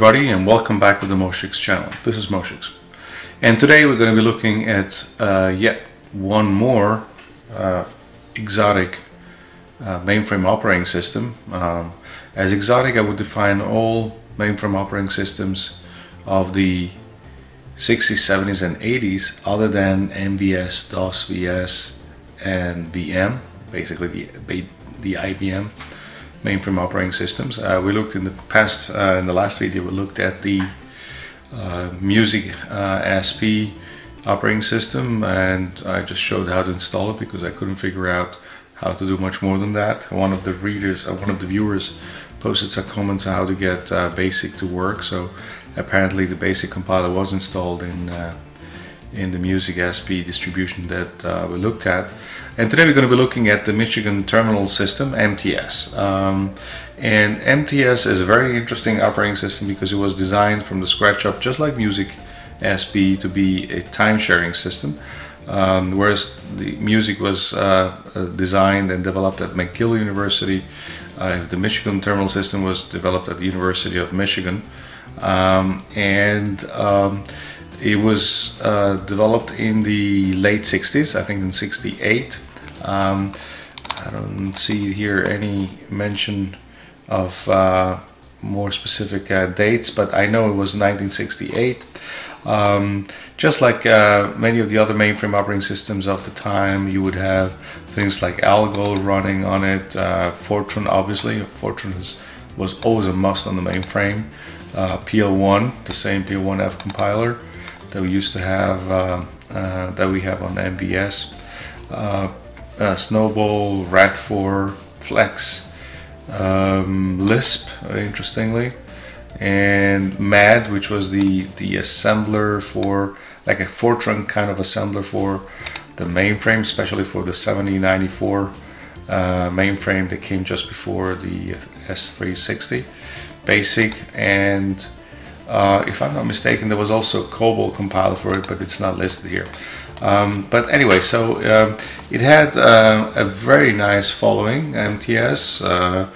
Everybody and welcome back to the Moshix channel. This is Moshix and today we're going to be looking at uh, yet one more uh, exotic uh, mainframe operating system. Um, as exotic I would define all mainframe operating systems of the 60s, 70s and 80s other than MVS, DOS, VS and VM, basically the, the IBM mainframe operating systems. Uh, we looked in the past, uh, in the last video, we looked at the uh, Music uh, ASP operating system and I just showed how to install it because I couldn't figure out how to do much more than that. One of the readers, uh, one of the viewers posted some comments on how to get uh, BASIC to work. So apparently the BASIC compiler was installed in in the Music ASP distribution that uh, we looked at. And today we're going to be looking at the Michigan Terminal System, MTS. Um, and MTS is a very interesting operating system because it was designed from the scratch up, just like Music ASP, to be a time-sharing system. Um, whereas the music was uh, uh designed and developed at McGill University, uh, the Michigan Terminal System was developed at the University of Michigan. Um, and um, it was uh, developed in the late 60s, I think in 68. Um, I don't see here any mention of uh, more specific uh, dates, but I know it was 1968. Um, just like uh, many of the other mainframe operating systems of the time, you would have things like Algol running on it, uh, Fortran obviously, Fortran is, was always a must on the mainframe, uh, PL1, the same PL1F compiler, that we used to have uh, uh, that we have on MVS. Uh, SNOBOL, Ratfor, FLECS, um, Lisp, interestingly, and MAD, which was the the assembler for like a Fortran kind of assembler for the mainframe, especially for the 7094 uh, mainframe that came just before the S360 basic and uh, if I'm not mistaken, there was also COBOL compiler for it, but it's not listed here. Um, but anyway, so uh, it had uh, a very nice following, MTS. Uh,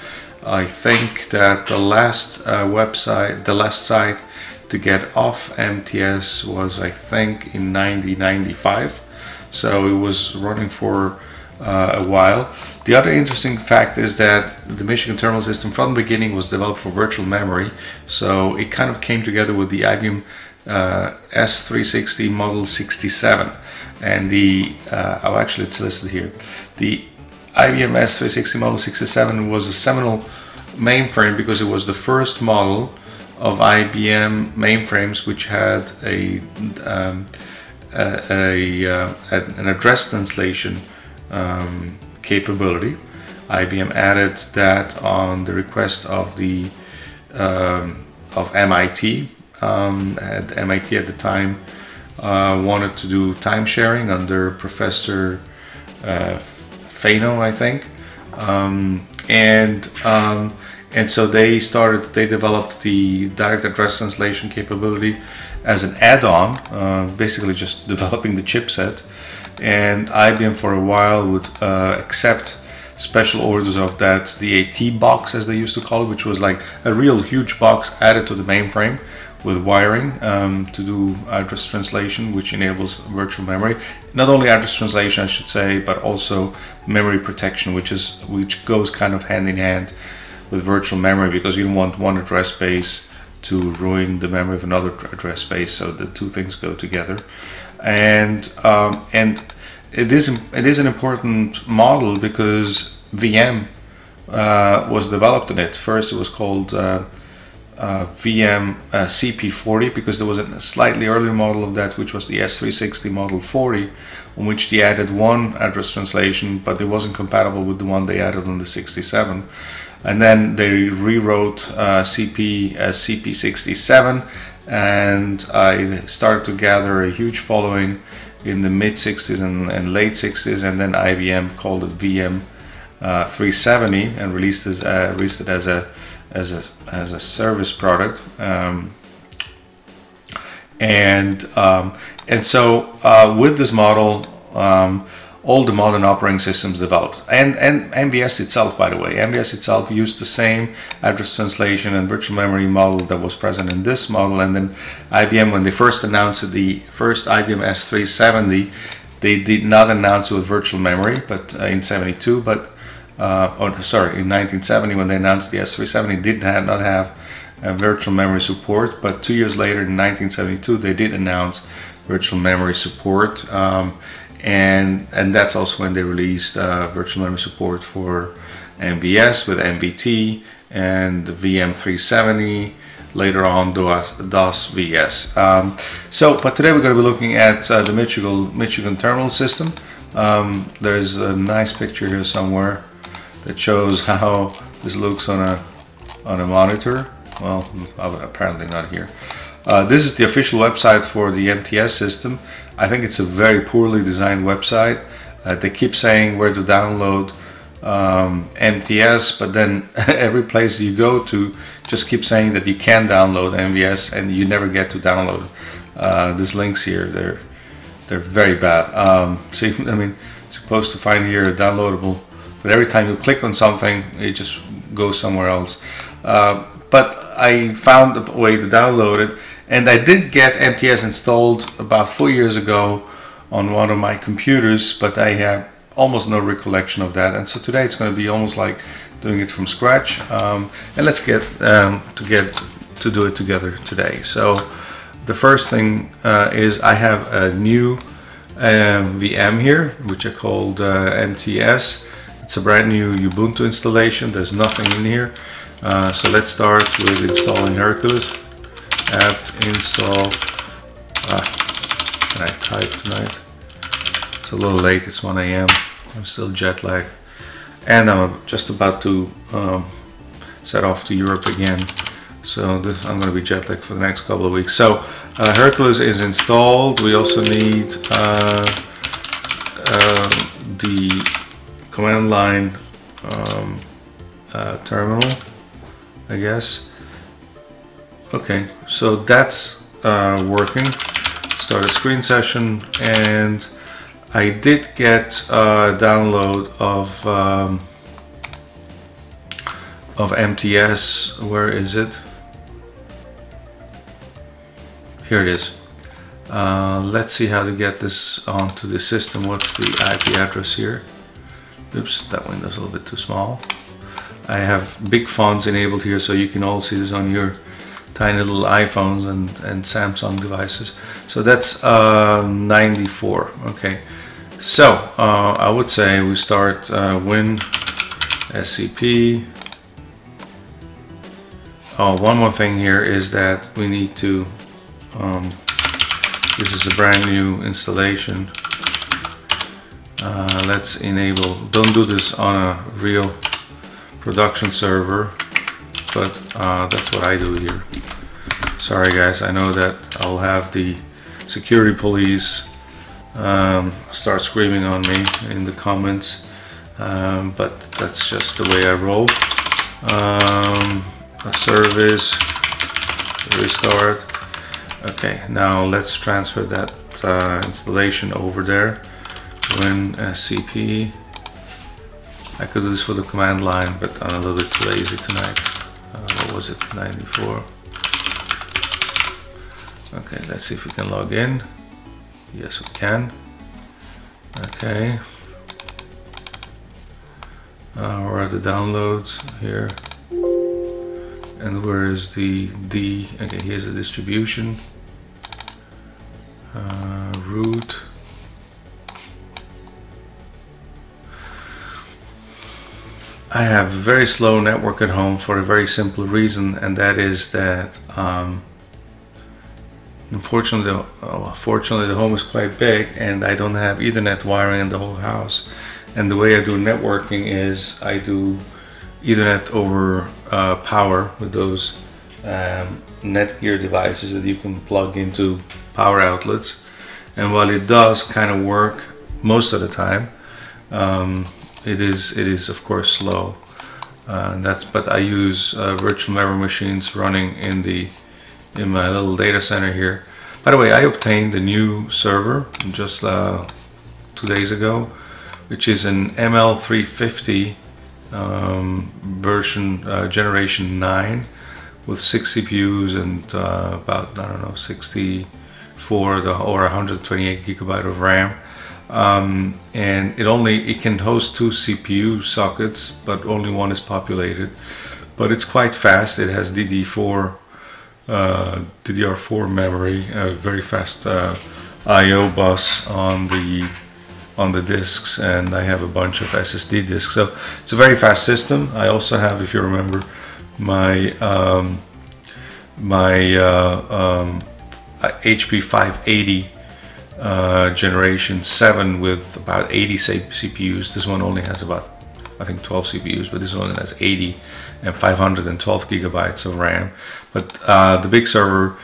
I think that the last uh, website, the last site to get off MTS was, I think, in 1995. So it was running for uh, a while. The other interesting fact is that the Michigan terminal system from the beginning was developed for virtual memory, so it kind of came together with the IBM uh, S360 Model 67, and the uh, oh actually it's listed here. The IBM S360 Model 67 was a seminal mainframe because it was the first model of IBM mainframes which had a, um, a, a, uh, an address translation um, capability. IBM added that on the request of the um, of MIT. Um, at MIT at the time uh, wanted to do time sharing under Professor uh, Fano, I think, um, and um, and so they started. They developed the direct address translation capability as an add-on, uh, basically just developing the chipset and IBM for a while would uh, accept special orders of that DAT box as they used to call it which was like a real huge box added to the mainframe with wiring um, to do address translation which enables virtual memory. Not only address translation I should say but also memory protection which is which goes kind of hand in hand with virtual memory because you don't want one address space to ruin the memory of another address space so the two things go together and um, and it is it is an important model because VM uh, was developed in it. First, it was called uh, uh, VM uh, CP40 because there was a slightly earlier model of that, which was the S360 Model 40, on which they added one address translation, but it wasn't compatible with the one they added on the 67. And then they rewrote uh, CP as CP67 and I started to gather a huge following in the mid 60s and, and late 60s and then IBM called it VM uh, 370 and released, this, uh, released it as a as a as a service product. Um, and um, and so uh, with this model um, all the modern operating systems developed. And, and MVS itself, by the way, MVS itself used the same address translation and virtual memory model that was present in this model. And then IBM, when they first announced the first IBM S370, they did not announce it with virtual memory, but uh, in 72, but uh, or sorry, in 1970 when they announced the S370, did have, not have uh, virtual memory support. But two years later, in 1972, they did announce virtual memory support. Um, and and that's also when they released uh, virtual memory support for MVS with MVT and VM370 later on DOS, DOS VS. Um, so, but today we're going to be looking at uh, the Michigan, Michigan terminal system. Um, there's a nice picture here somewhere that shows how this looks on a on a monitor. Well, apparently not here. Uh, this is the official website for the MTS system. I think it's a very poorly designed website. Uh, they keep saying where to download um, MTS, but then every place you go to just keep saying that you can download MVS and you never get to download uh, these links here. They're they're very bad. Um, so I mean, supposed to find here a downloadable, but every time you click on something, it just goes somewhere else. Uh, but I found a way to download it and I did get MTS installed about four years ago on one of my computers, but I have almost no recollection of that. And so today it's going to be almost like doing it from scratch. Um, and let's get um, to get to do it together today. So the first thing uh, is I have a new um, VM here, which I called uh, MTS. It's a brand new Ubuntu installation. There's nothing in here. Uh, so let's start with installing Hercules apt install. Ah, can I type tonight? It's a little late it's 1 a.m I'm still jet lagged. And I'm just about to um, set off to Europe again. So this, I'm going to be jet lagged for the next couple of weeks. So uh, Hercules is installed. We also need uh, uh, the command line um, uh, terminal I guess Okay, so that's uh, working. Start a screen session and I did get a download of um, of MTS. Where is it? Here it is. Uh, let's see how to get this onto the system. What's the IP address here? Oops, that window's a little bit too small. I have big fonts enabled here so you can all see this on your tiny little iPhones and, and Samsung devices. So that's uh, 94. Okay. So uh, I would say we start uh, Win SCP. Oh, one more thing here is that we need to. Um, this is a brand new installation. Uh, let's enable. Don't do this on a real production server but uh, that's what I do here. Sorry guys, I know that I'll have the security police um, start screaming on me in the comments, um, but that's just the way I roll. Um, a service, restart. Okay, now let's transfer that uh, installation over there. Win SCP, I could do this for the command line, but I'm a little bit too lazy tonight was it 94 okay let's see if we can log in. Yes we can. Okay. Uh, where are the downloads? Here. And where is the D? Okay here's the distribution. Uh, root I have a very slow network at home for a very simple reason, and that is that um, unfortunately, uh, fortunately, the home is quite big, and I don't have Ethernet wiring in the whole house. And the way I do networking is I do Ethernet over uh, power with those um, Netgear devices that you can plug into power outlets. And while it does kind of work most of the time, um, it is it is of course slow. Uh, that's but I use uh, virtual memory machines running in the in my little data center here. By the way I obtained a new server just uh, two days ago which is an ML350 um, version uh, generation 9 with six CPUs and uh, about I don't know 64 or 128 gigabyte of RAM um, and it only it can host two CPU sockets but only one is populated. But it's quite fast. It has DD4 uh, DDR4 memory a very fast uh, I/O bus on the on the disks and I have a bunch of SSD disks. So it's a very fast system. I also have if you remember my um, my uh, um, HP 580 uh, generation 7 with about 80 CPUs this one only has about I think 12 CPUs but this one has 80 and 512 gigabytes of RAM. But uh, the big server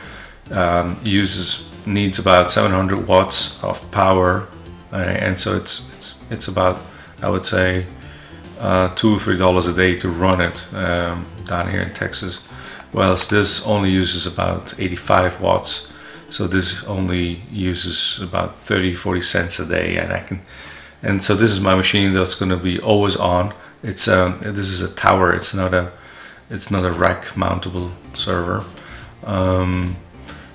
um, uses needs about 700 watts of power uh, and so it's it's it's about I would say uh, two or three dollars a day to run it um, down here in Texas. Whilst this only uses about 85 watts so this only uses about 30 40 cents a day and I can and so this is my machine that's going to be always on. It's um, this is a tower it's not a it's not a rack mountable server. Um,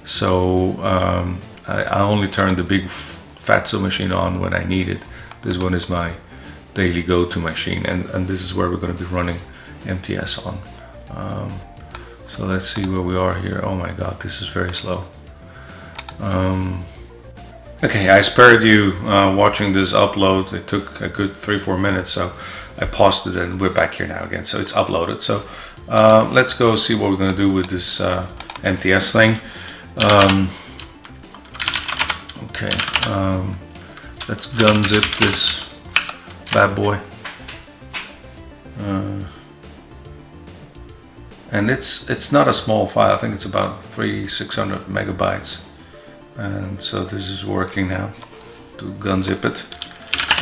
so um, I, I, only turn the big Fatso machine on when I need it. This one is my daily go-to machine and, and this is where we're going to be running MTS on. Um, so let's see where we are here. Oh my god this is very slow um, okay I spared you uh, watching this upload. It took a good three four minutes so I paused it and we're back here now again. So it's uploaded. So uh, let's go see what we're gonna do with this uh, MTS thing. Um, okay um, let's gun zip this bad boy. Uh, and it's it's not a small file. I think it's about three six hundred megabytes and so this is working now. To gun zip it.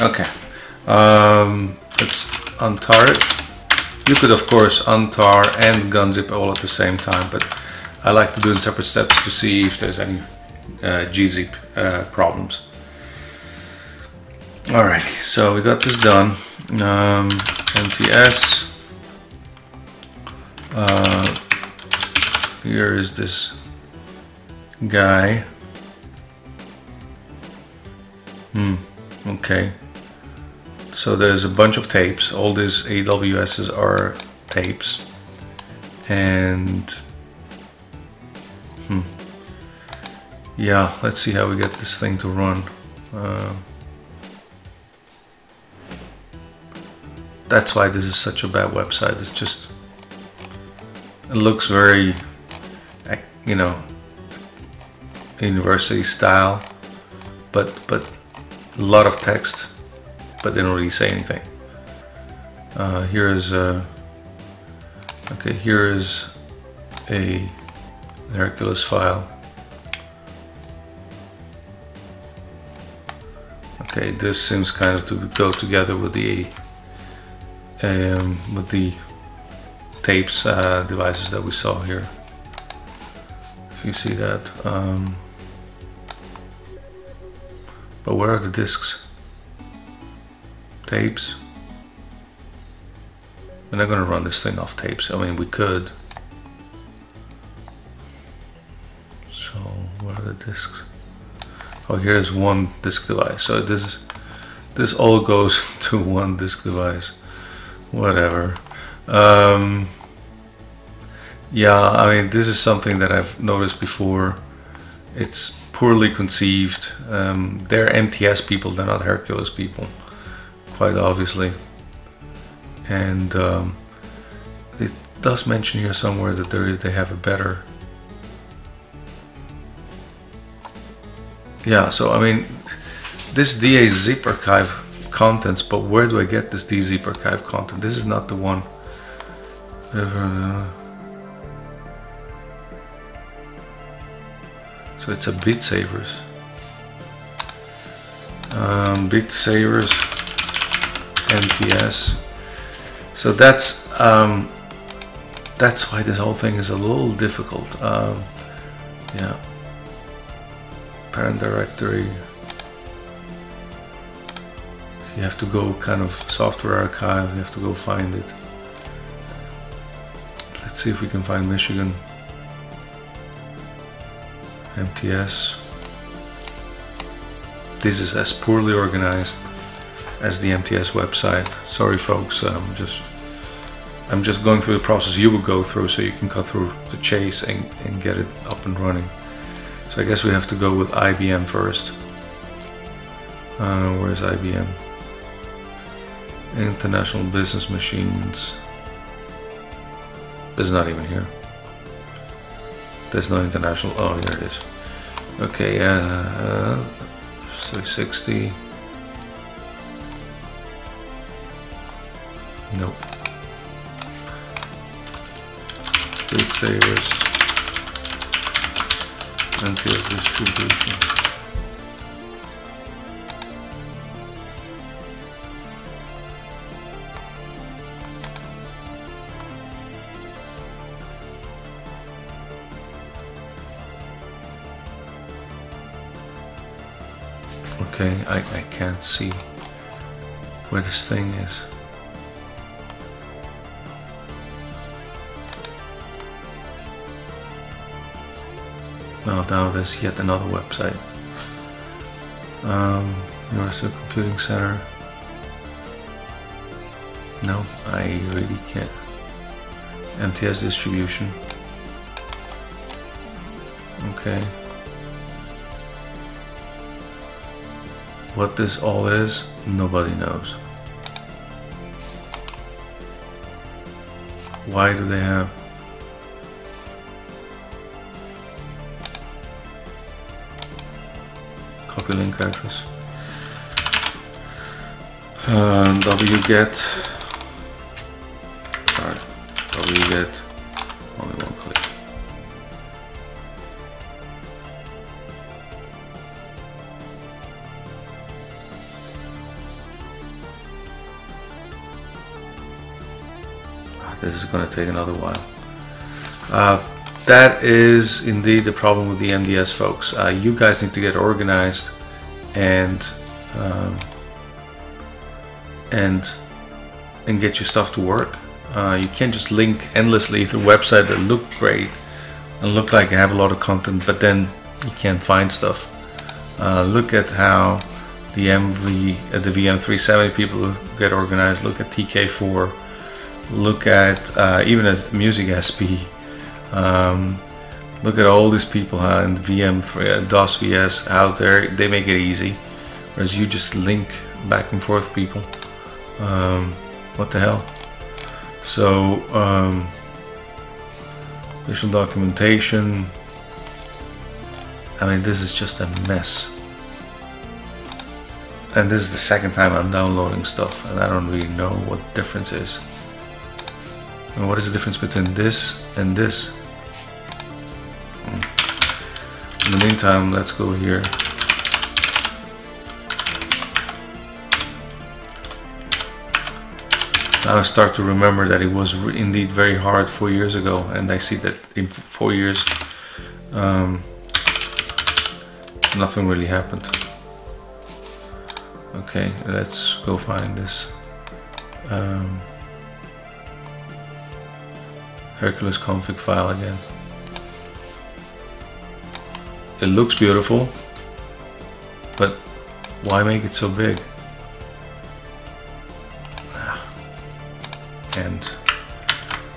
Okay. Um, let's untar it. You could of course untar and gun zip all at the same time but I like to do in separate steps to see if there's any uh, gzip uh, problems. Alright so we got this done. Um, MTS uh, here is this guy hmm okay. So there's a bunch of tapes. All these AWS's are tapes. And hmm. Yeah let's see how we get this thing to run. Uh, that's why this is such a bad website. It's just it looks very you know university style. But but a lot of text but they don't really say anything. Uh, here is a okay here is a Hercules file. Okay this seems kind of to go together with the um, with the tapes uh, devices that we saw here. If you see that um, but where are the discs? Tapes? We're not to run this thing off tapes. I mean we could. So where are the discs? Oh here's one disk device. So this is this all goes to one disk device. Whatever. Um, yeah, I mean, this is something that I've noticed before. It's poorly conceived. Um, they're MTS people, they're not Hercules people, quite obviously. And um, it does mention here somewhere that they have a better. Yeah, so I mean, this DA zip archive contents, but where do I get this dzip archive content? This is not the one. So it's a Bitsavers. Um, Bitsavers MTS. So that's um, that's why this whole thing is a little difficult. Um, yeah. Parent directory you have to go kind of software archive, you have to go find it. Let's see if we can find Michigan. MTS. This is as poorly organized as the MTS website. Sorry folks, I'm just I'm just going through the process you would go through so you can cut through the chase and, and get it up and running. So I guess we have to go with IBM first. Uh, where's IBM? International Business Machines. It's not even here. There's no international. Oh, here it is. Okay, uh, 360. Nope. Fleet Savers. MTS distribution. Okay, I, I can't see where this thing is. No, now there's yet another website. Um, Universal Computing Center. No, I really can't. MTS distribution. Okay. What this all is, nobody knows. Why do they have copy link address? Uh, wget going to take another while. Uh, that is indeed the problem with the MTS folks. Uh, you guys need to get organized and um, and and get your stuff to work. Uh, you can't just link endlessly to website that look great and look like you have a lot of content, but then you can't find stuff. Uh, look at how the MV, uh, the VM370 people get organized. Look at TK4 look at uh, even as music SP um, look at all these people uh, in VM uh, DOS VS out there. They make it easy whereas you just link back and forth people. Um, what the hell? So um, documentation. I mean this is just a mess. And this is the second time I'm downloading stuff and I don't really know what difference is and what is the difference between this and this? In the meantime, let's go here. Now I start to remember that it was indeed very hard four years ago, and I see that in four years, um, nothing really happened. Okay, let's go find this. Um, Hercules config file again. It looks beautiful, but why make it so big? Ah, and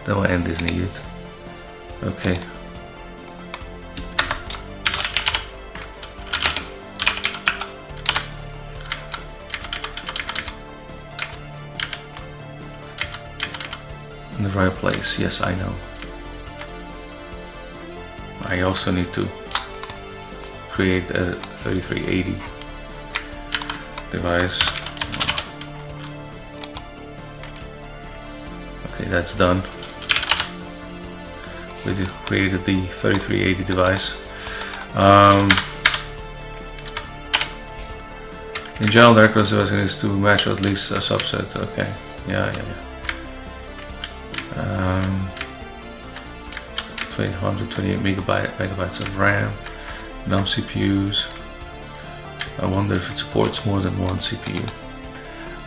no end is needed. Okay, in the right place. Yes, I know. I also need to create a 3380 device. Okay, that's done. We created the 3380 device. Um, in general, the record is to match at least a subset. Okay, yeah, yeah, yeah 128 megabyte megabytes of RAM, no CPUs. I wonder if it supports more than one CPU.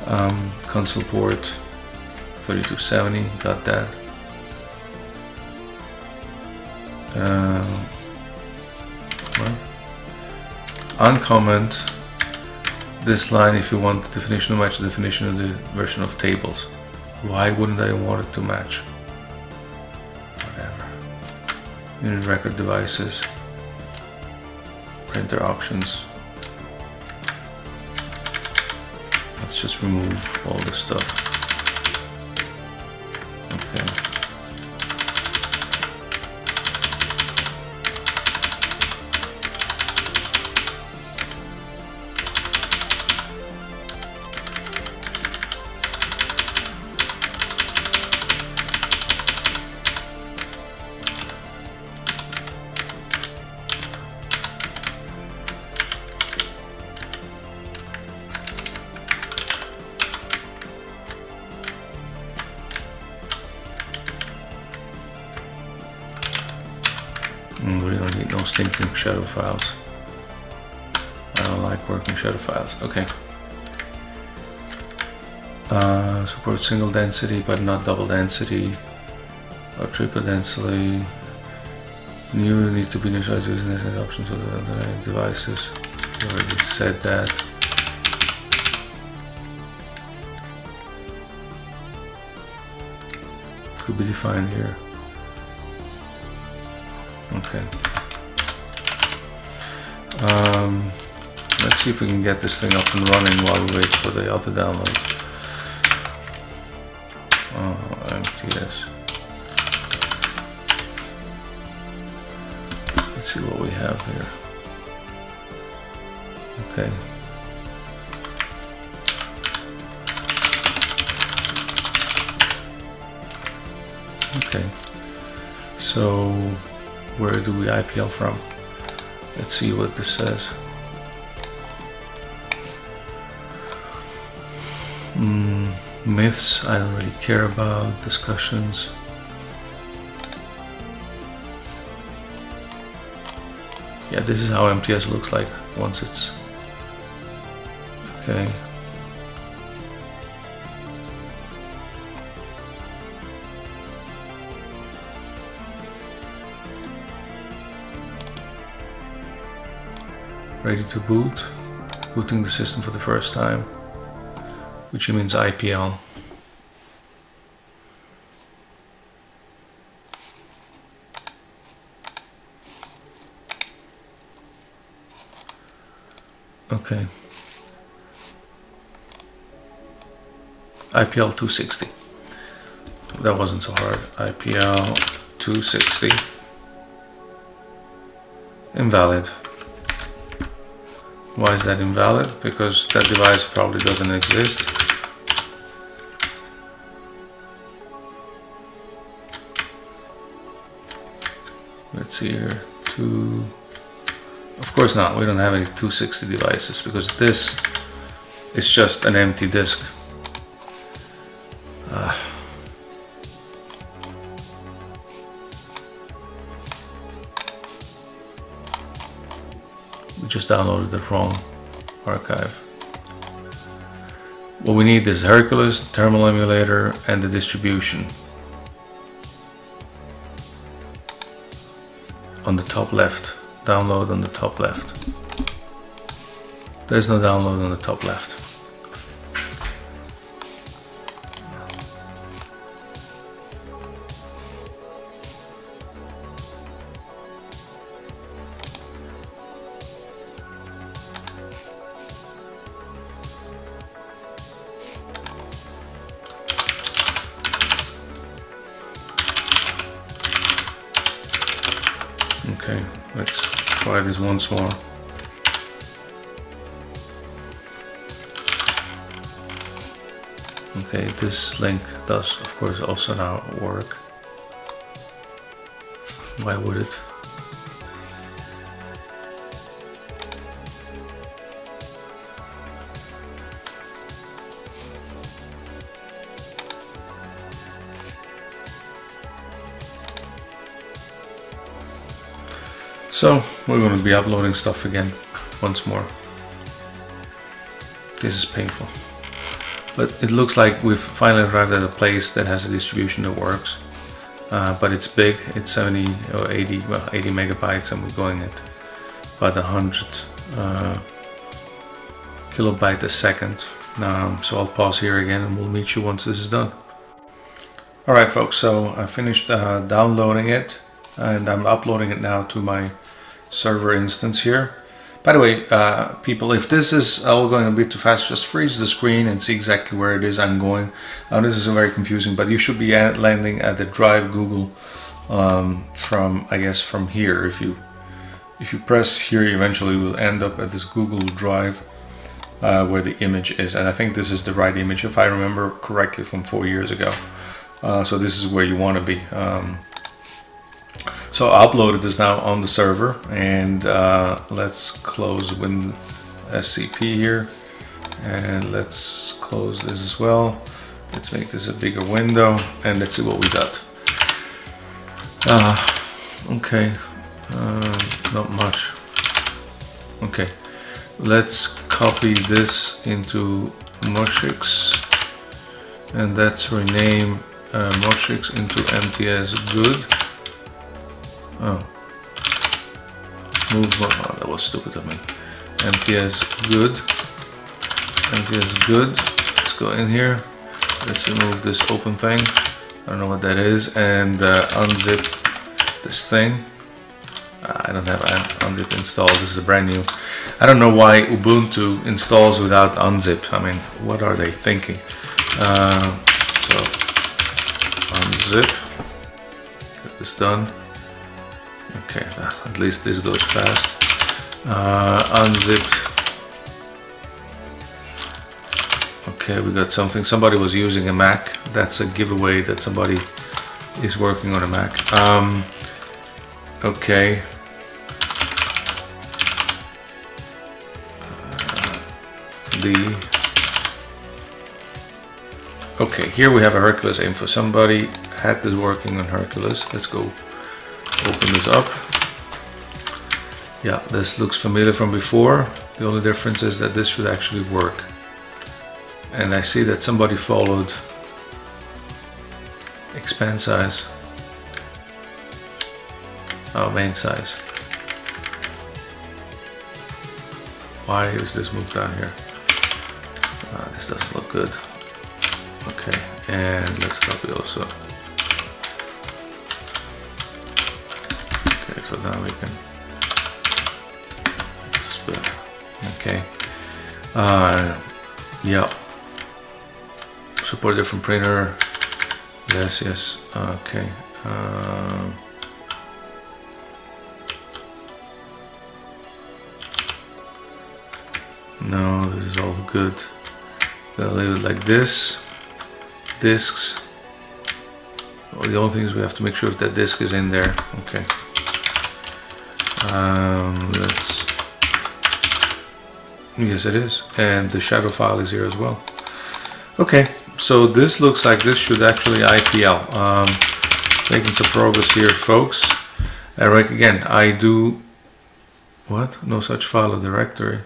Um, console port 3270, got that. Uh, well, uncomment this line if you want the definition to match the definition of the version of tables. Why wouldn't I want it to match? Unit record devices, printer options. Let's just remove all this stuff. Mm, we don't need no stinking shadow files. I don't like working shadow files. Okay. Uh, support single density but not double density or triple density. New need to be initialized using this as options for the other devices. We already said that. Could be defined here. Okay. Um, let's see if we can get this thing up and running while we wait for the other download. Oh, this. Let's see what we have here. Okay. Okay. So where do we IPL from? Let's see what this says. Mm, myths, I don't really care about. Discussions. Yeah, this is how MTS looks like once it's... Okay. Ready to boot, booting the system for the first time, which means IPL. Okay. IPL 260. That wasn't so hard. IPL 260. Invalid. Why is that invalid? Because that device probably doesn't exist. Let's see here. Two. Of course not. We don't have any 260 devices because this is just an empty disk. Downloaded the wrong archive. What we need is Hercules, Terminal Emulator, and the distribution. On the top left. Download on the top left. There's no download on the top left. Does of course also now work. Why would it? So we're going to be uploading stuff again once more. This is painful. But it looks like we've finally arrived at a place that has a distribution that works. Uh, but it's big, it's 70 or 80, well 80 megabytes and we're going at about 100 uh, kilobyte a second. Um, so I'll pause here again and we'll meet you once this is done. Alright folks, so I finished uh, downloading it and I'm uploading it now to my server instance here. By the way, uh, people, if this is all going a bit too fast, just freeze the screen and see exactly where it is I'm going. Now this is very confusing, but you should be landing at the Drive Google um, from, I guess, from here. If you if you press here, you eventually will end up at this Google Drive uh, where the image is. And I think this is the right image, if I remember correctly from four years ago. Uh, so this is where you want to be. Um, so I uploaded this now on the server and uh, let's close Win SCP here and let's close this as well. Let's make this a bigger window and let's see what we got. Uh, okay, uh, not much. Okay, let's copy this into Moshix and let's rename uh, Moshix into MTS good. Oh. Move, oh, that was stupid of me. MTS good. MTS good. Let's go in here. Let's remove this open thing. I don't know what that is. And uh, unzip this thing. Uh, I don't have unzip installed. This is a brand new. I don't know why Ubuntu installs without unzip. I mean, what are they thinking? Uh, so, unzip. Get this done. Okay, at least this goes fast. Uh, unzipped. Okay, we got something. Somebody was using a Mac. That's a giveaway that somebody is working on a Mac. Um, okay. Uh, the okay here we have a Hercules info somebody had this working on Hercules let's go open this up. Yeah this looks familiar from before. The only difference is that this should actually work. And I see that somebody followed expand size. Oh main size. Why is this moved down here? Uh, this doesn't look good. Okay and let's copy also so now we can okay. Uh, yeah. Support different printer. Yes yes. Okay. Uh, no this is all good. Gonna leave it like this. Discs well, the only thing is we have to make sure that disk is in there. Okay um, yes it is. And the shadow file is here as well. Okay so this looks like this should actually IPL um, making some progress here folks. Eric again I do what? No such file or directory.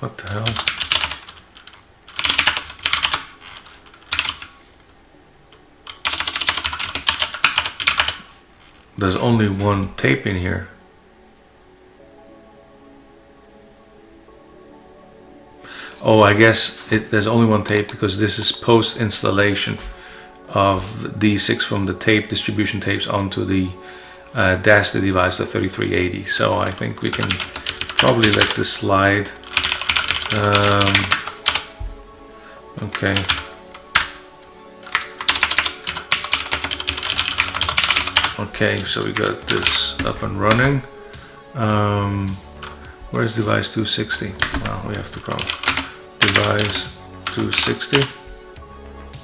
What the hell there's only one tape in here. Oh, I guess it, there's only one tape because this is post installation of D6 from the tape distribution tapes onto the uh, DASD device, the 3380. So I think we can probably let this slide. Um, okay. Okay, so we got this up and running. Um, where's device 260? Well, we have to call device 260.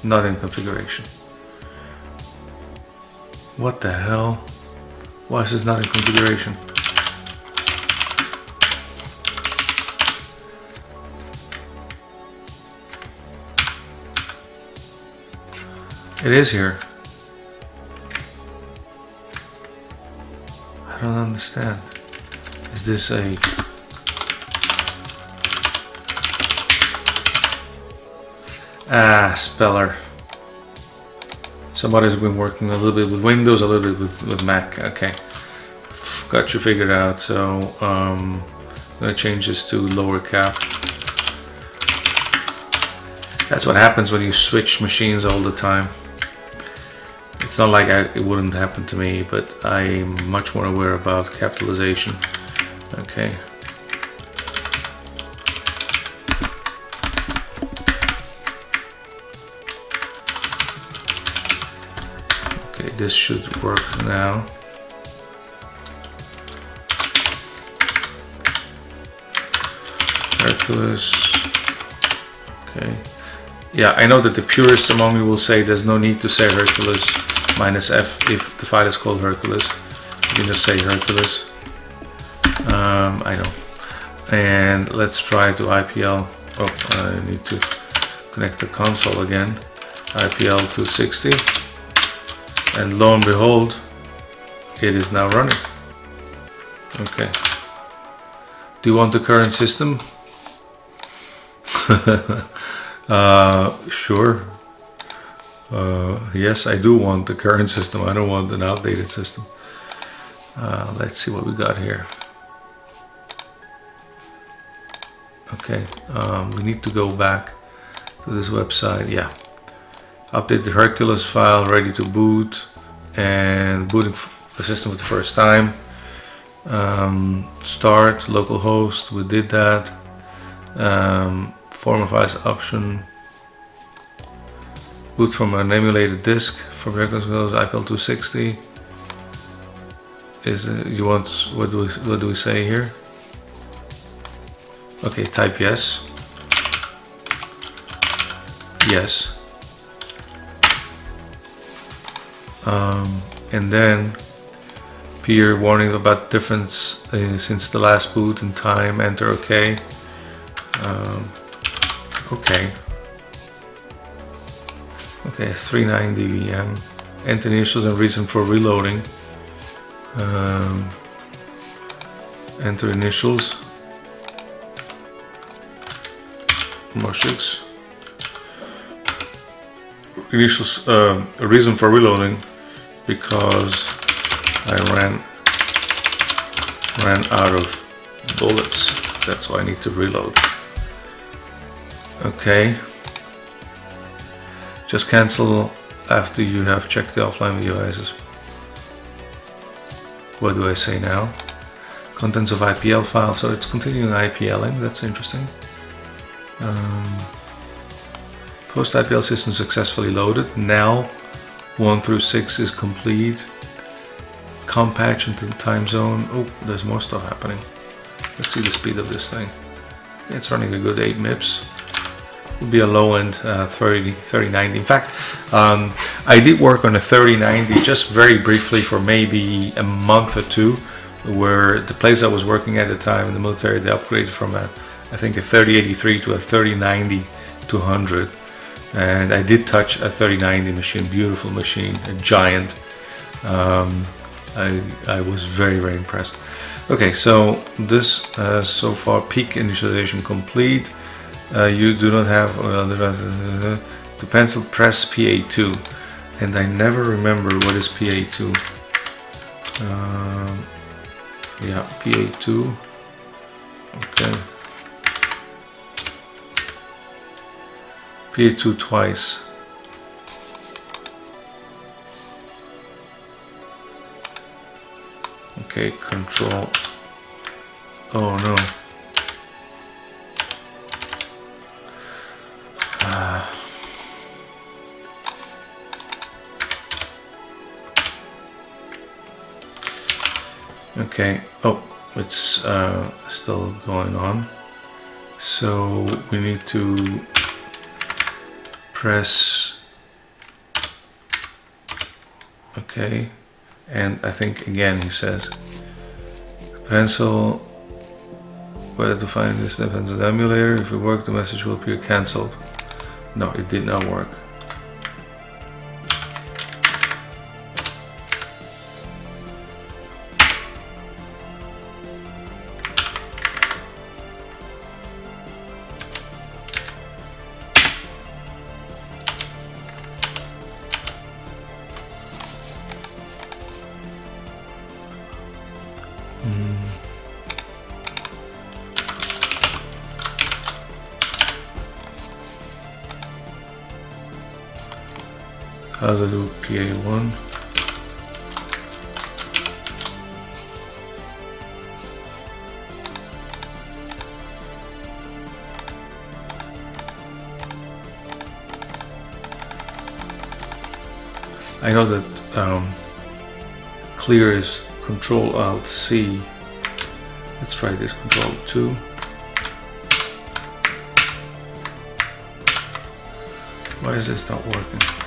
Not in configuration. What the hell? Why is this not in configuration? It is here. I don't understand. Is this a... Ah, speller. Somebody's been working a little bit with Windows, a little bit with, with Mac. Okay, got you figured out. So um, I'm gonna change this to lower cap. That's what happens when you switch machines all the time. It's not like I, it wouldn't happen to me, but I'm much more aware about capitalization. Okay. Okay, this should work now. Hercules. Okay. Yeah, I know that the purists among you will say there's no need to say Hercules minus F if the file is called Hercules. You can just say Hercules. Um, I know. And let's try to IPL. Oh, I need to connect the console again. IPL 260. And lo and behold, it is now running. Okay. Do you want the current system? uh, sure. Uh, yes, I do want the current system. I don't want an outdated system. Uh, let's see what we got here. Okay, um, we need to go back to this website. Yeah, update the Hercules file, ready to boot, and booting the system for the first time. Um, start localhost. We did that. Um, form of ice option boot from an emulated disk from Windows IPL 260 is uh, you want what do we what do we say here? Okay type yes. Yes. Um, and then peer warning about difference uh, since the last boot and time enter okay. Um, okay okay 390 VM enter initials and reason for reloading. Um, enter initials. Moshix initials uh, reason for reloading because I ran ran out of bullets. That's why I need to reload. Okay just cancel after you have checked the offline devices. What do I say now? Contents of IPL file. So it's continuing IPLing that's interesting. Um, post IPL system successfully loaded. Now 1 through 6 is complete. Com patch into the time zone. Oh there's more stuff happening. Let's see the speed of this thing. It's running a good 8 MIPS would be a low end uh, 30 3090 in fact um, I did work on a 3090 just very briefly for maybe a month or two where the place I was working at the time in the military they upgraded from a I think a 3083 to a 3090 200 and I did touch a 3090 machine beautiful machine a giant. Um, I, I was very very impressed. Okay so this has so far peak initialization complete uh, you do not have the pencil press PA2 and I never remember what is PA2 um, yeah PA2 okay. PA2 twice. Okay control. Oh no Okay, oh, it's uh, still going on. So we need to press, okay, and I think again he says, pencil, where to find this pencil emulator, if it worked the message will appear cancelled. No, it did not work. How to do PA1 I know that um, clear is Control Alt C. Let's try this Control 2. Why is this not working?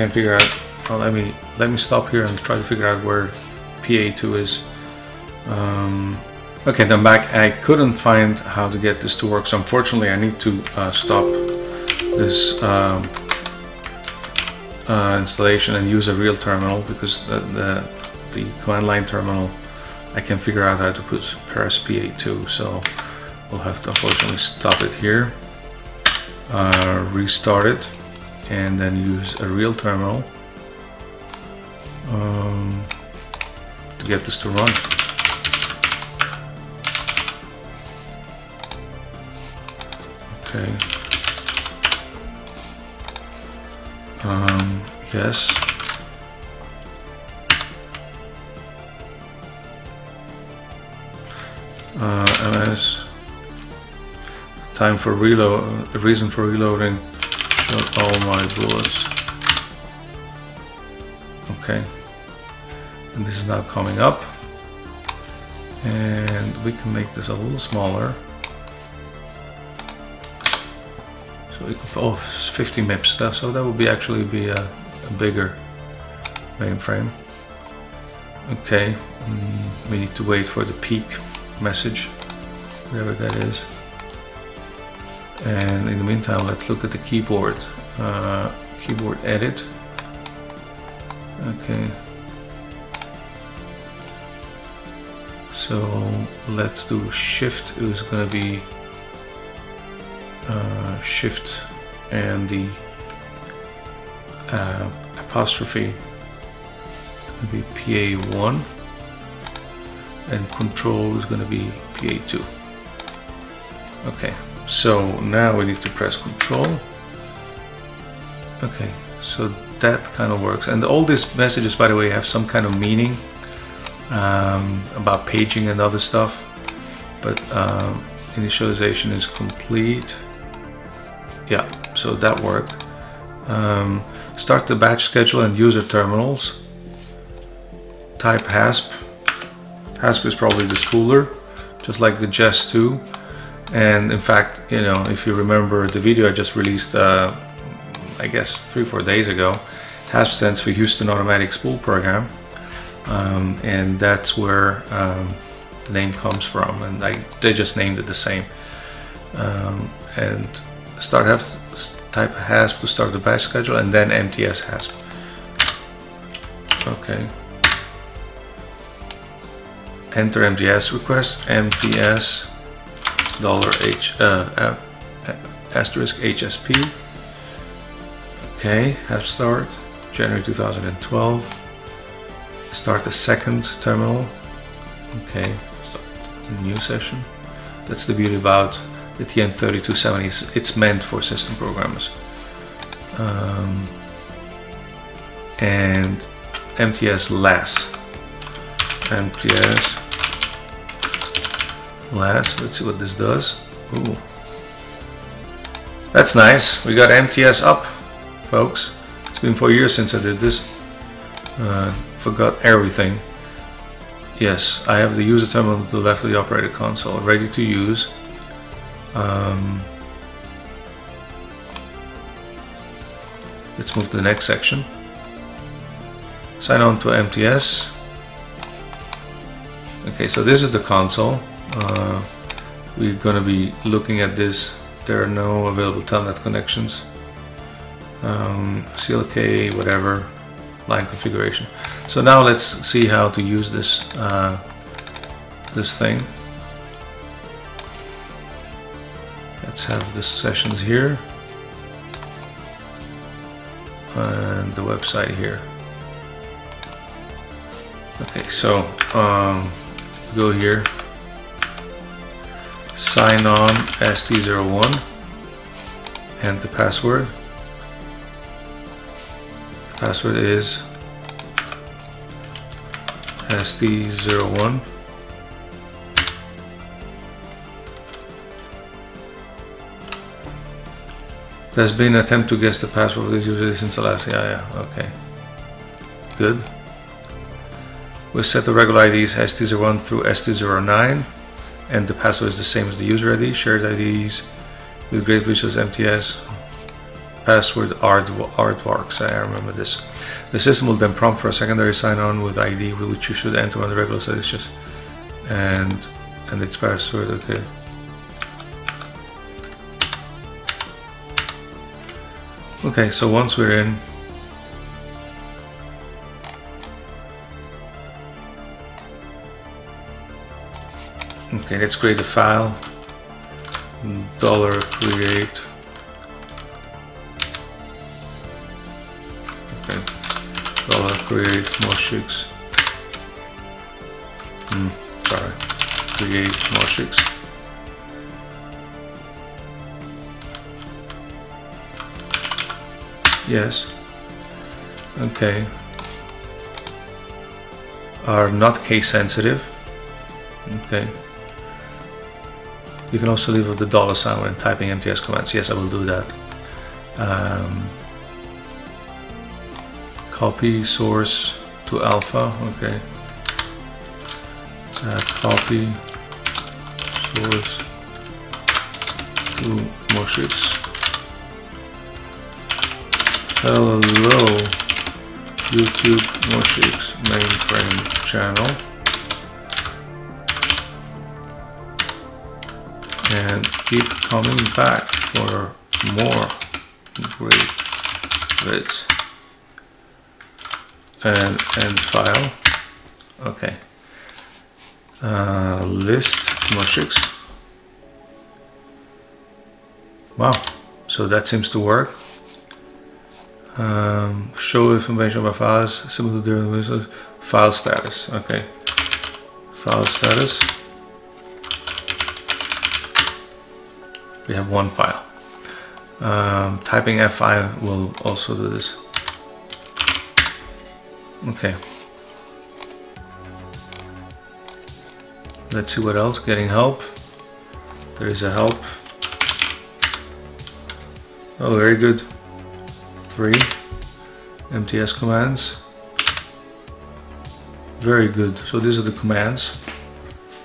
Can't figure out. Oh, let me let me stop here and try to figure out where PA2 is. Um, okay, then back. I couldn't find how to get this to work, so unfortunately, I need to uh, stop this um, uh, installation and use a real terminal because the, the, the command line terminal I can figure out how to put press PA2 so we'll have to unfortunately stop it here uh, restart it and then use a real terminal um, to get this to run okay Um, yes. Uh, MS. Time for reload. The reason for reloading. All my bullets. Okay. And this is now coming up. And we can make this a little smaller. So can, oh, 50 MIPS, so that would be actually be a, a bigger mainframe. Okay, mm, we need to wait for the peak message, whatever that is. And in the meantime, let's look at the keyboard. Uh, keyboard edit. Okay. So let's do shift. It was going to be uh, shift and the uh, apostrophe will be PA1 and control is going to be PA2 okay so now we need to press control. Okay so that kind of works. And all these messages by the way have some kind of meaning um, about paging and other stuff. But um, initialization is complete. Yeah so that worked. Um, start the batch schedule and user terminals. Type hasp. Hasp is probably the spooler just like the JES2 and in fact you know if you remember the video I just released uh, I guess three four days ago hasp stands for Houston Automatic Spool Program. Um, and that's where um, the name comes from. And I, they just named it the same. Um, and start have type hasp to start the batch schedule and then mts hasp okay. Enter mts request. Mts dollar h uh, uh, asterisk hsp okay have start january 2012 start the second terminal. Okay start new session. That's the beauty about the TN3270 is it's meant for system programmers. Um, and MTS less. MTS less let's see what this does Ooh. that's nice we got MTS up folks it's been four years since I did this uh, forgot everything yes I have the user terminal to the left of the operator console ready to use um, let's move to the next section. Sign on to MTS. Okay, so this is the console. Uh, we're going to be looking at this. There are no available telnet connections. Um, CLK, whatever, line configuration. So now let's see how to use this uh, this thing. Let's have the sessions here and the website here. Okay, so um, go here, sign on ST01 and the password. The password is ST01 There's been an attempt to guess the password of this user since the last. Yeah, yeah, okay. Good. We set the regular IDs ST01 through ST09, and the password is the same as the user ID. Shared IDs with Great British MTS. Password artworks. I remember this. The system will then prompt for a secondary sign-on with ID, which you should enter on the regular just and and its password. Okay. Okay, so once we're in, okay, let's create a file, dollar create, okay, dollar create Moshix, hmm, sorry, create Moshix. Yes. Okay. Are not case sensitive. Okay. You can also leave with the dollar sign when typing MTS commands. Yes, I will do that. Um, copy source to alpha. Okay. Uh, copy source to Moshix. Hello YouTube Moshix mainframe channel and keep coming back for more great vids and end file. Okay. Uh, list Moshix wow. So that seems to work. Um, show information about files similar to the file status. Okay. File status we have one file um, typing F5 will also do this okay let's see what else getting help there is a help oh very good three MTS commands. Very good. So these are the commands.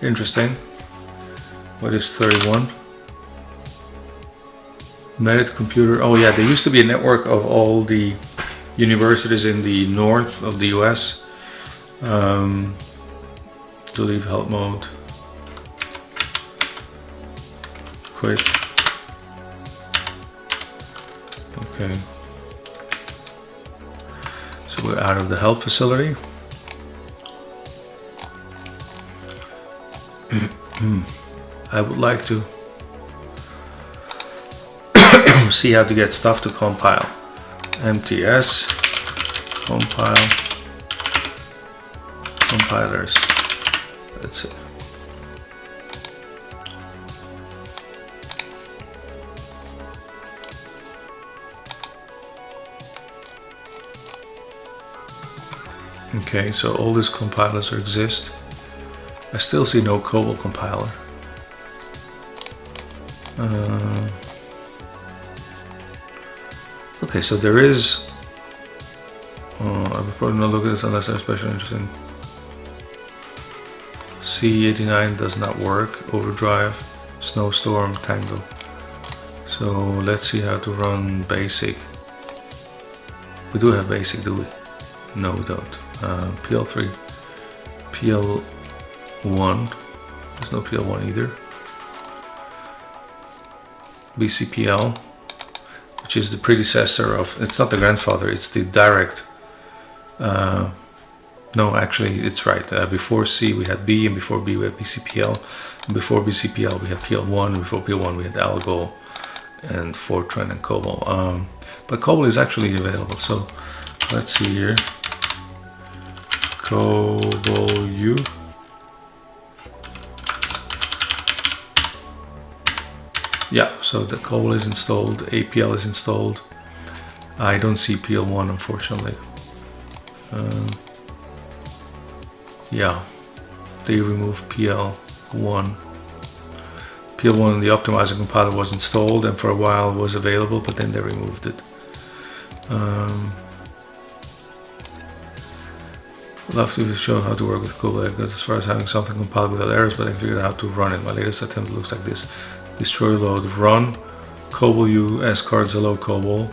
Interesting. What is 31? Merit computer. Oh yeah, there used to be a network of all the universities in the north of the US. Um, to leave help mode. Quit. Okay. So we're out of the help facility. I would like to see how to get stuff to compile. MTS, compile, compilers. That's it. Okay, so all these compilers exist. I still see no COBOL compiler. Uh, okay, so there is. Uh, I would probably not look at this unless I'm especially interested. C89 does not work. Overdrive, Snowstorm, Tango. So let's see how to run basic. We do have basic, do we? No, we don't uh, PL3, PL1. There's no PL1 either. BCPL, which is the predecessor of, it's not the grandfather, it's the direct. Uh, no, actually, it's right. Uh, before C, we had B, and before B, we had BCPL. And before BCPL, we had PL1. And before PL1, we had Algol and Fortran and COBOL. Um, but COBOL is actually available. So let's see here. COBOL U. Yeah, so the COBOL is installed, APL is installed. I don't see PL1 unfortunately. Um, yeah, they removed PL1. PL1, the optimizer compiler was installed and for a while was available, but then they removed it. Um, love to show how to work with because as far as having something compiled without errors, but I figured out how to run it. My latest attempt looks like this. Destroy load, run, COBOL U, S cards hello COBOL.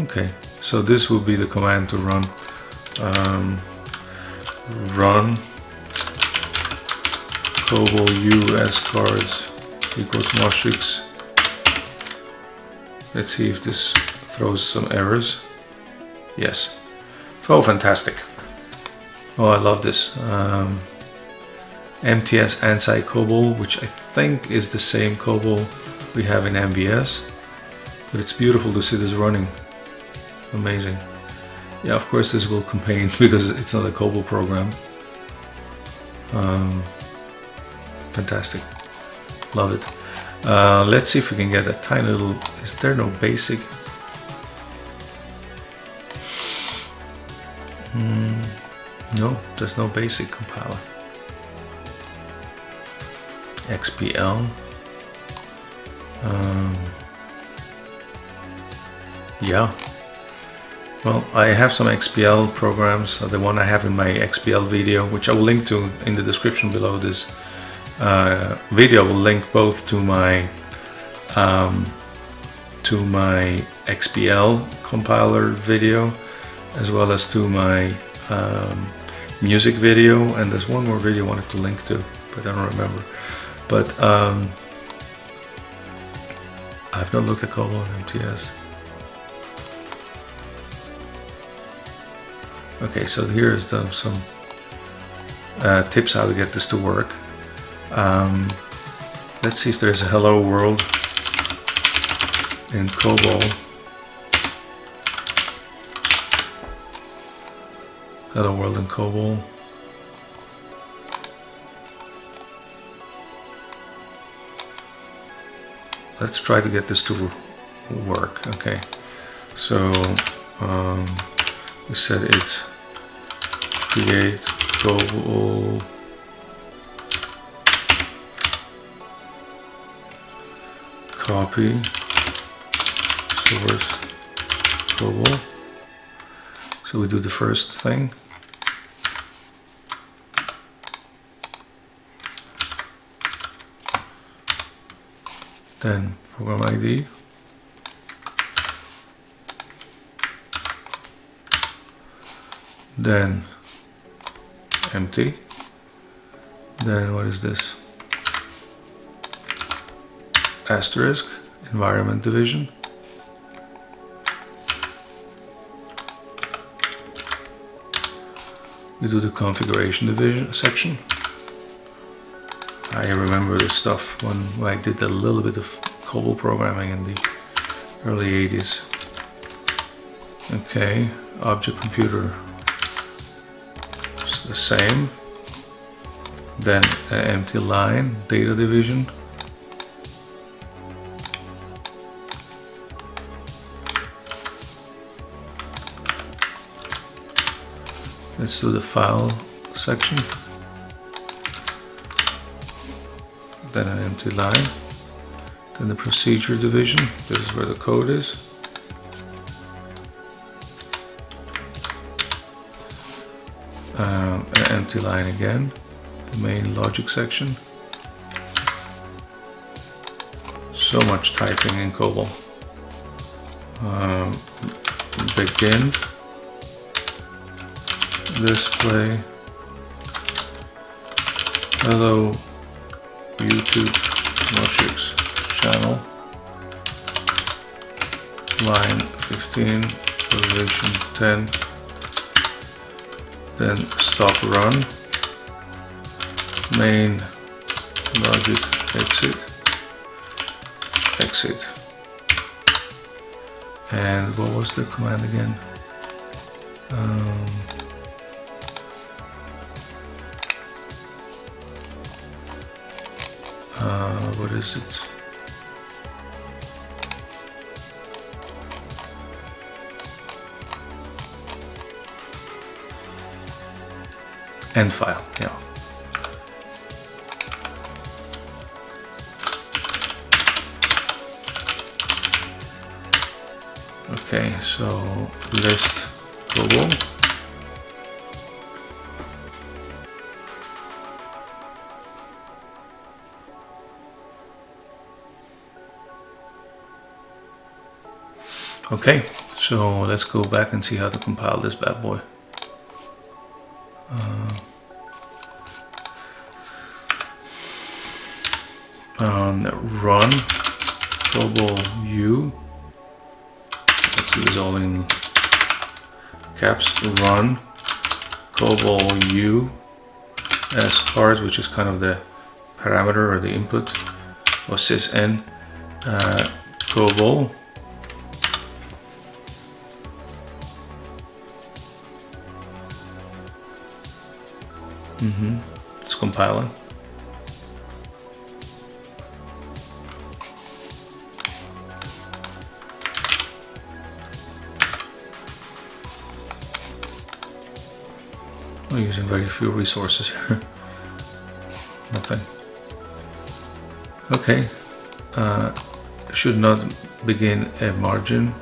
Okay, so this will be the command to run. Um, run COBOL U S cards equals Moshix. Let's see if this throws some errors. Yes. Oh, fantastic. Oh, I love this. Um, MTS ANSI COBOL, which I think is the same COBOL we have in MVS. But it's beautiful to see this running. Amazing. Yeah, of course this will contain, because it's not a COBOL program. Um, fantastic. Love it. Uh, let's see if we can get a tiny little, is there no basic? Hmm. No, there's no basic compiler. XPL. Um, yeah. Well, I have some XPL programs. The one I have in my XPL video, which I will link to in the description below this uh, video, will link both to my um, to my XPL compiler video, as well as to my um, music video and there's one more video I wanted to link to but I don't remember but um, I've not looked at COBOL and MTS okay so here's the, some uh, tips how to get this to work. Um, let's see if there's a hello world in COBOL Hello World in COBOL. Let's try to get this to work. Okay, so um, we said it's create COBOL copy source COBOL. So we do the first thing. Then program ID then empty. Then what is this? Asterisk environment division. We do the configuration division section I remember the stuff when I did a little bit of COBOL programming in the early 80s. Okay, object computer it's the same. Then an empty line, data division. Let's do the file section. Then an empty line, then the procedure division, this is where the code is. Um, an empty line again, the main logic section. So much typing in COBOL. Um, begin, display, hello YouTube Moshix channel. Line 15 position 10 then stop run. Main logic exit. Exit. And what was the command again? Um, is it? End file yeah. Okay so list COBOL okay so let's go back and see how to compile this bad boy. Uh, on run COBOL U. Let's see it's all in caps. Run COBOL U as cards which is kind of the parameter or the input. Or SYSIN uh, COBOL Mm-hmm. It's compiling. We're using very few resources here. Nothing. Okay. Uh, should not begin a margin.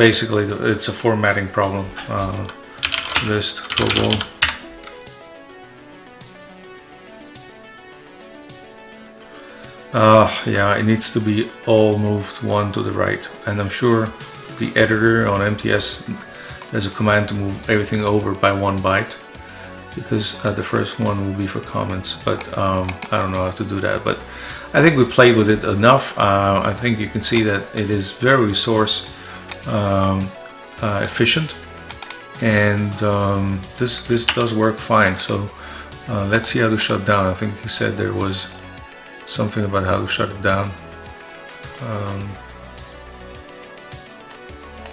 Basically it's a formatting problem. Uh, list COBOL. Uh, yeah, it needs to be all moved one to the right. And I'm sure the editor on MTS there's a command to move everything over by one byte because uh, the first one will be for comments but um, I don't know how to do that but I think we played with it enough uh, I think you can see that it is very resource um, uh, efficient. And um, this this does work fine. So uh, let's see how to shut down. I think he said there was something about how to shut it down. Um,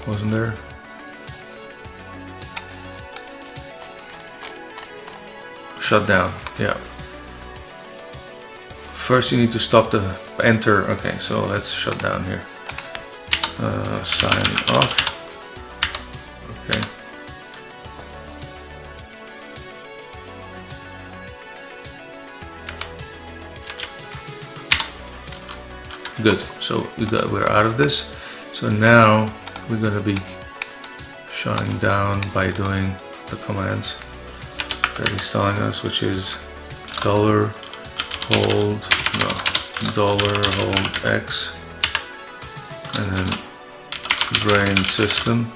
wasn't there? Shut down yeah. First you need to stop the enter. Okay so let's shut down here uh, sign off. Okay. Good. So we got we're out of this. So now we're gonna be shutting down by doing the commands that he's telling us, which is dollar hold no dollar hold x and then brain system.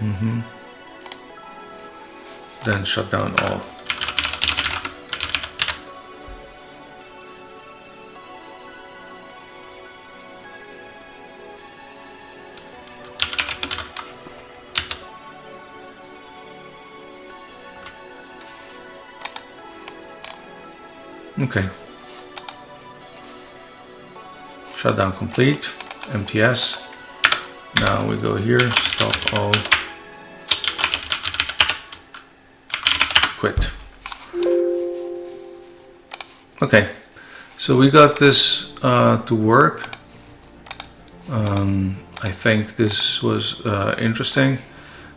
Mm -hmm. Then shut down all. Okay. Shutdown complete, MTS. Now we go here, stop all, quit. Okay, so we got this uh, to work. Um, I think this was uh, interesting.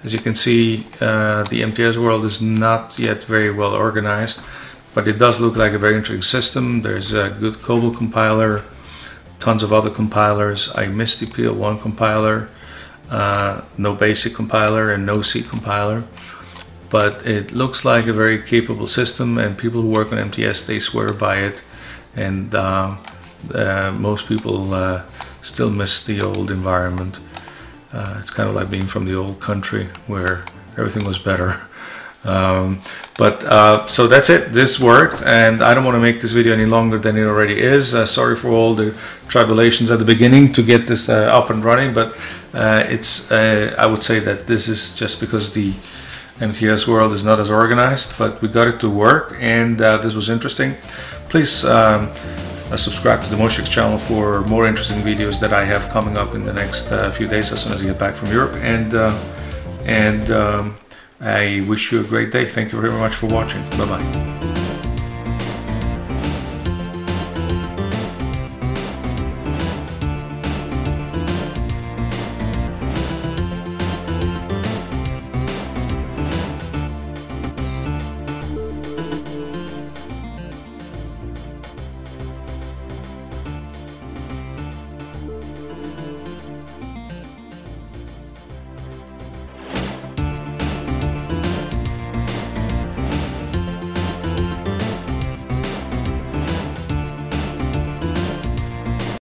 As you can see, uh, the MTS world is not yet very well organized, but it does look like a very interesting system. There's a good COBOL compiler, tons of other compilers. I missed the PL1 compiler, uh, no basic compiler and no C compiler. But it looks like a very capable system and people who work on MTS, they swear by it. And uh, uh, most people uh, still miss the old environment. Uh, it's kind of like being from the old country where everything was better. Um, but uh, so that's it. This worked and I don't want to make this video any longer than it already is. Uh, sorry for all the tribulations at the beginning to get this uh, up and running but uh, it's uh, I would say that this is just because the MTS world is not as organized but we got it to work and uh, this was interesting. Please um, subscribe to the Moshix channel for more interesting videos that I have coming up in the next few days as soon as I get back from Europe and and um, I wish you a great day. Thank you very much for watching. Bye bye.